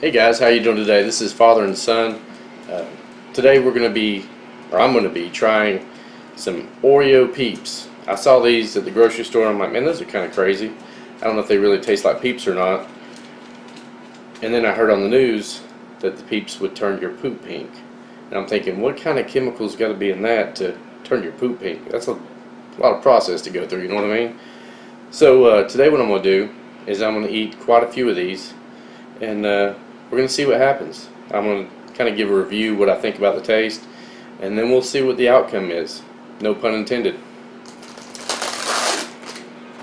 Hey guys, how you doing today? This is Father and Son. Uh, today we're going to be, or I'm going to be trying some Oreo Peeps. I saw these at the grocery store and I'm like, man, those are kind of crazy. I don't know if they really taste like Peeps or not. And then I heard on the news that the Peeps would turn your poop pink. And I'm thinking, what kind of chemicals got to be in that to turn your poop pink? That's a, lot of process to go through, you know what I mean? So uh, today what I'm going to do is I'm going to eat quite a few of these and uh, we're going to see what happens. I'm going to kind of give a review what I think about the taste and then we'll see what the outcome is. No pun intended.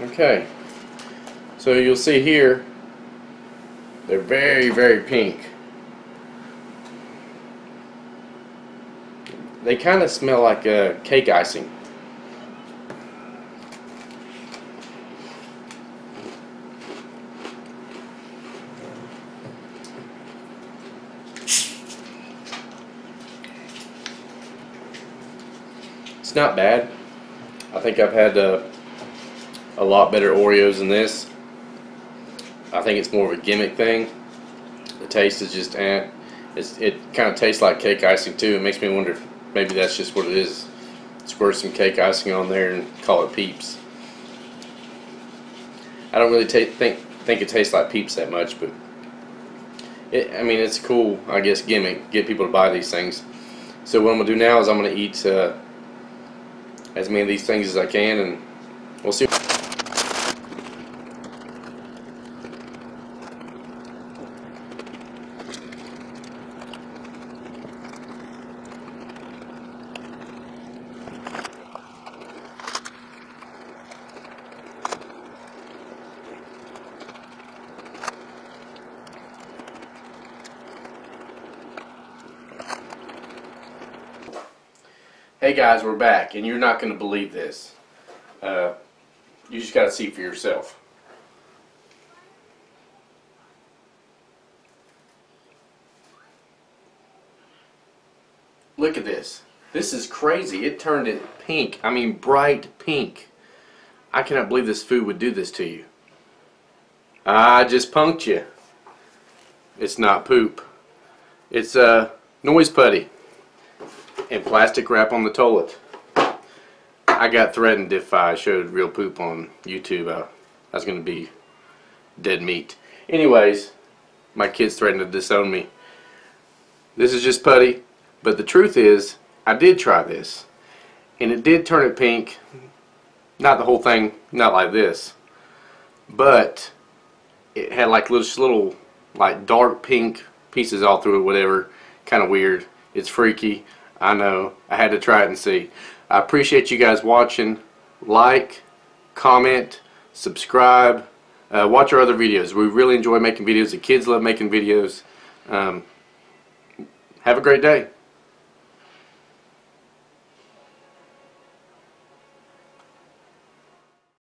Okay, so you'll see here they're very very pink. They kind of smell like uh, cake icing. It's not bad. I think I've had uh, a lot better Oreos than this. I think it's more of a gimmick thing. The taste is just eh. It's, it kind of tastes like cake icing too. It makes me wonder if maybe that's just what it is. Squirt some cake icing on there and call it Peeps. I don't really think think it tastes like Peeps that much, but it, I mean it's cool. I guess gimmick get people to buy these things. So what I'm gonna do now is I'm gonna eat. Uh, as many of these things as I can and we'll see. Hey guys, we're back, and you're not going to believe this. Uh, you just got to see for yourself. Look at this. This is crazy. It turned it pink. I mean, bright pink. I cannot believe this food would do this to you. I just punked you. It's not poop. It's uh, noise putty and plastic wrap on the toilet. I got threatened if I showed real poop on YouTube. I, I was going to be dead meat. Anyways, my kids threatened to disown me. This is just putty, but the truth is, I did try this. And it did turn it pink. Not the whole thing, not like this. But it had like little, little like dark pink pieces all through it, whatever. Kind of weird. It's freaky. I know. I had to try it and see. I appreciate you guys watching. Like, comment, subscribe. Uh, watch our other videos. We really enjoy making videos. The kids love making videos. Um, have a great day.